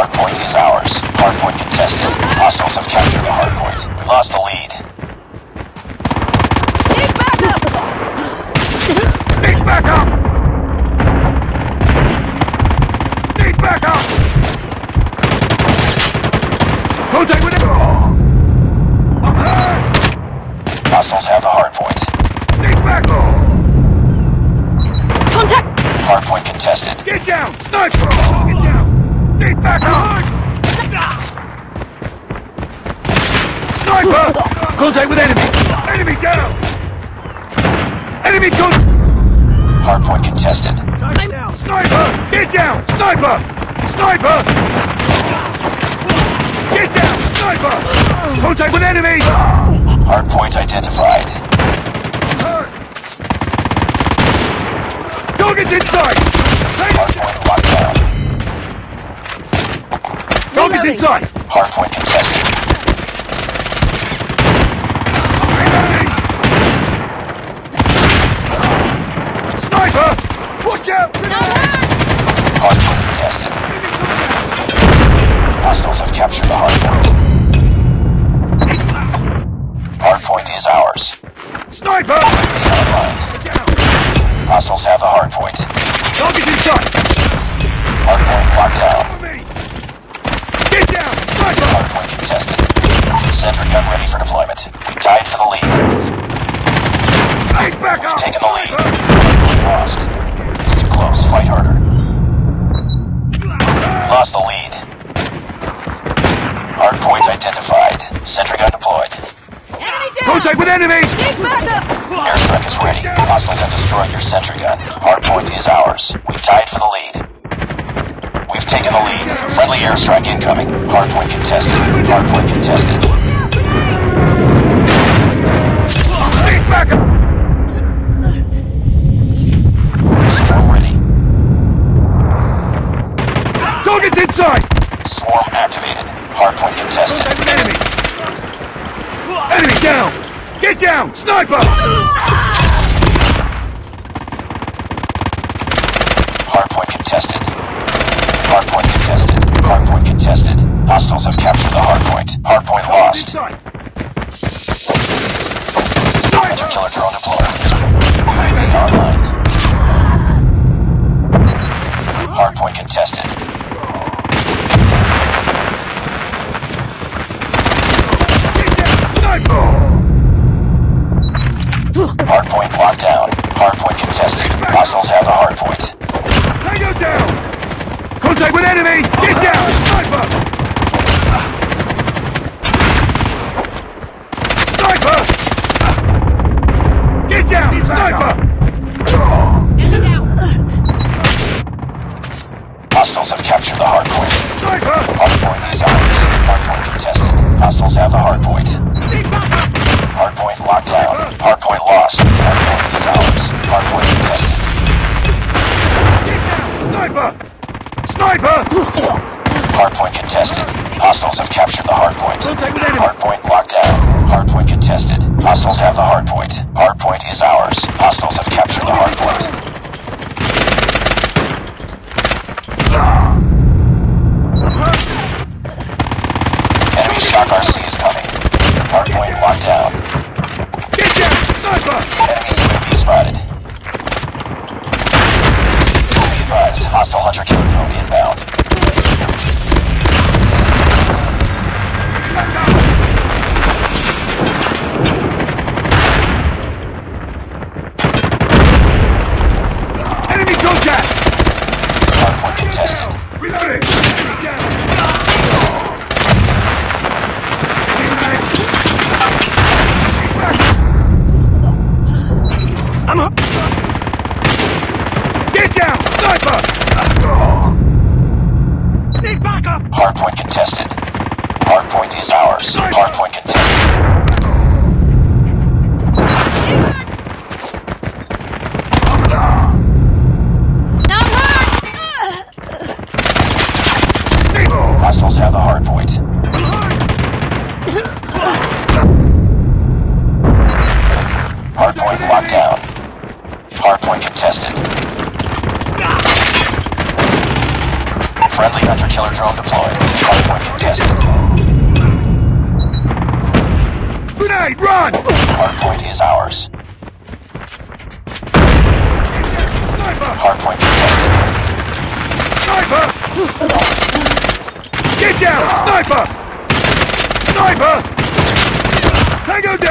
Hardpoint is ours. Hardpoint contested. Hostiles have captured the hardpoint. We lost the lead. Need backup! Need backup! Need backup! Contact with it! I'm! Hostiles have the hardpoint. Need backup! Contact! Hardpoint contested. Get down! Sniper! Get down! Stay back! Sniper! Contact with enemy! Enemy down! Enemy contact! Hard point contested. Sniper! Get down! Sniper! Sniper! Get down! Sniper! Contact with enemy! Hard point identified. Target's inside! Hard point locked down. Target's inside! Hard point contested. Reloading! Sniper! Watch out! Hard point contested. Hostiles have captured the hard point. Hard point is ours. Sniper! Be online. Down! Hostiles have the hard point. Target's inside! Hard point locked down. Cover me! Get down! Sniper! Hard point contested. Sentry gun ready for deployment. Tied for the lead. Hey, back up! Taking the lead. Lost. It's too close. Fight harder. Lost the lead. Hard points identified. Sentry gun deployed. Enemy down! Contact with enemy! Take backup! Airstrike is ready. Hostiles have destroyed your sentry gun. Hard point is ours. We've tied for the lead. We've taken the lead. Friendly airstrike incoming. Hard point contested. Hard point contested. Hey, back up! Swarm ready. Target's inside! Swarm activated. Hard point contested. Contact with enemy! Enemy down! Get down! Sniper! Hard point contested. Hard point contested. Hard point contested. Hostiles have captured the hard point. Hard point lost. Inside! Hunter killer drone deployed. UAV online. Hard point contested. Get down! Sniper! Hard point locked down. Hard point contested. Hostiles have the hardpoint. Tango down! Contact with enemy! Get down! Sniper! Sniper! Get down! Sniper! Hostiles have captured the hard point. Sniper! Hard point is ours. Sniper! Hard point contested. Hostiles have captured the hard point. Contact with enemy! Hard point locked down. Hardpoint contested. Hostiles have the hardpoint. Hardpoint is ours. Hostiles have captured the hard point. Enemy shock RC is coming. Hard point locked down. Get down! Sniper! Enemy UAV spotted. Be advised, hostile hunter killer drone inbound. Enemy contact! Hard point contested. Reloading! Enemy down! Get down! Sniper! Need backup! Hard point contested. Hard point is ours. Hard point contested. Hostiles have the hard point. Hard point locked down. Hard point contested. Friendly hunter killer drone deployed. Hard point contested. Grenade, run! Hard point is ours. Sniper! Hard point contested. Sniper! Get down! Sniper! Sniper! Tango down!